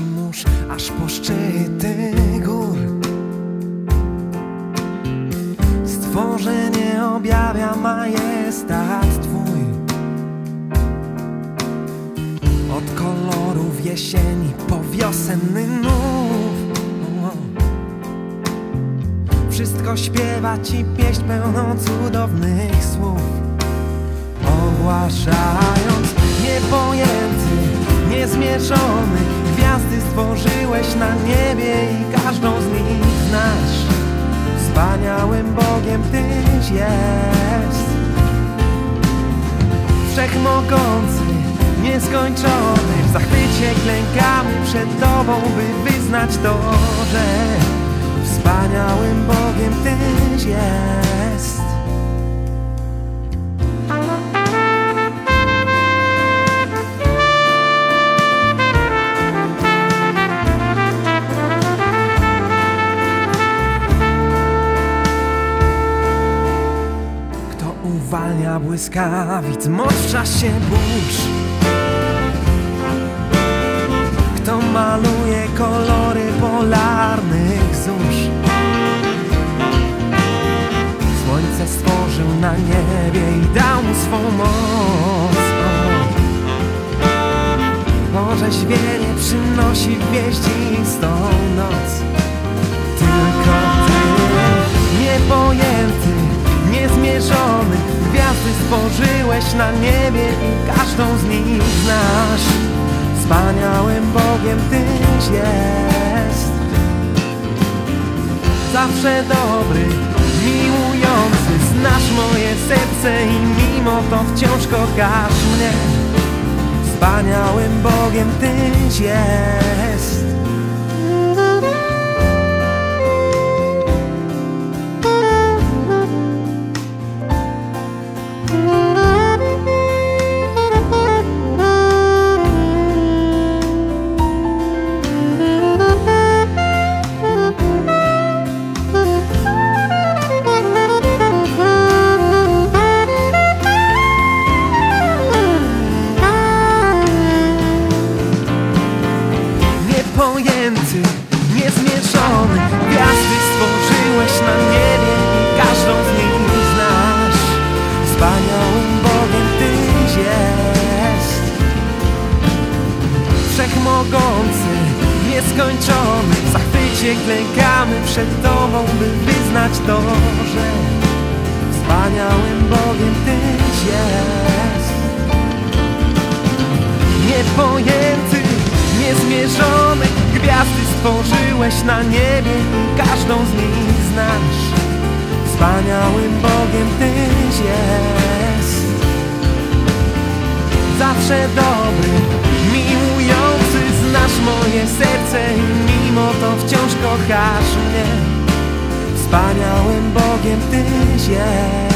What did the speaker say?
i mórz, aż po szczyty gór. Stworzenie objawia majestat Twój. Od kolorów jesieni po wiosenny nów. Wszystko śpiewa Ci pieśń pełną cudownych słów. Ogłaszając niepojęty, niezmierzony Gwiazdy stworzyłeś na niebie i każdą z nich znasz. Wspaniałym Bogiem Tyś jest. Wszechmogący, nieskończony W zachwycie klękamy przed Tobą, by wyznać to, że Wspaniałym Bogiem uwalnia błyskawic, moc w czasie burz. Kto maluje kolory polarnych zórz Słońce stworzył na niebie i dał mu swą moc. Orzeźwienie przynosi w gwieździstą Stworzyłeś na niebie i każdą z nich znasz. Wspaniałym Bogiem Tyś jest. Zawsze dobry, miłujący Znasz moje serce i mimo to wciąż kochasz mnie. Wspaniałym Bogiem Tyś jest Niepojęty, niezmierzony Gwiazdy stworzyłeś na niebie i każdą z nich znasz. Wspaniałym Bogiem Tyś jest Wszechmogący, nieskończony. W zachwycie klękamy przed Tobą, by wyznać to, że Wspaniałym Bogiem Tyś jest stworzyłeś na niebie każdą z nich znasz. Wspaniałym Bogiem Tyś jest. Zawsze dobry, miłujący Znasz moje serce i mimo to wciąż kochasz mnie. Wspaniałym Bogiem Tyś jest